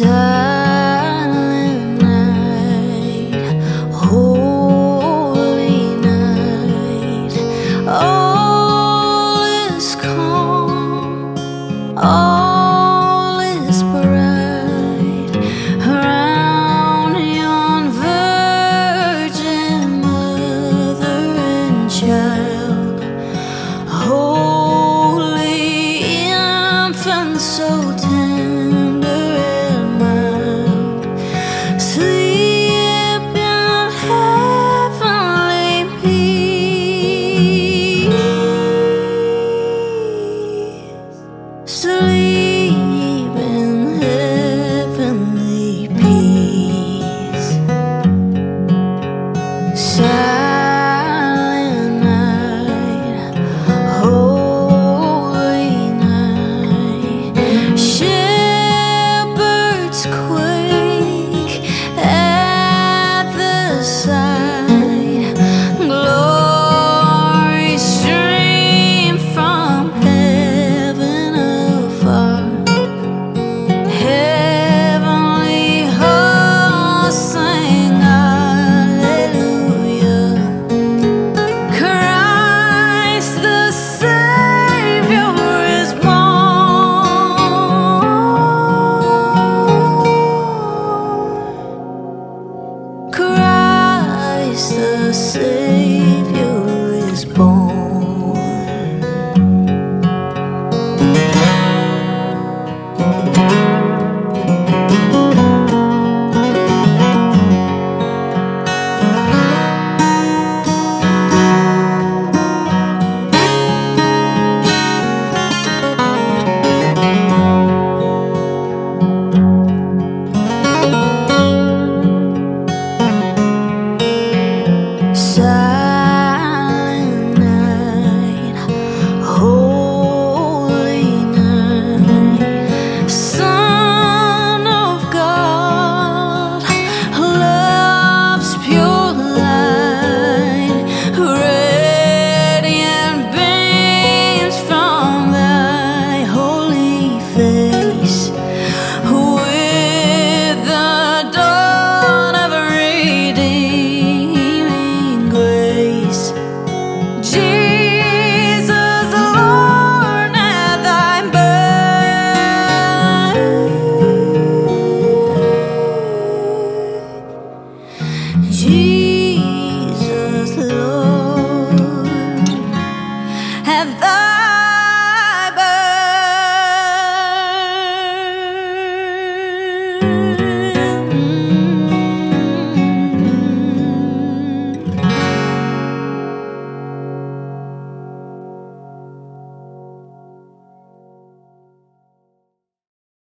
silent night, holy night. All is calm, all is bright yon virgin mother and child, holy infant. So Christ Thy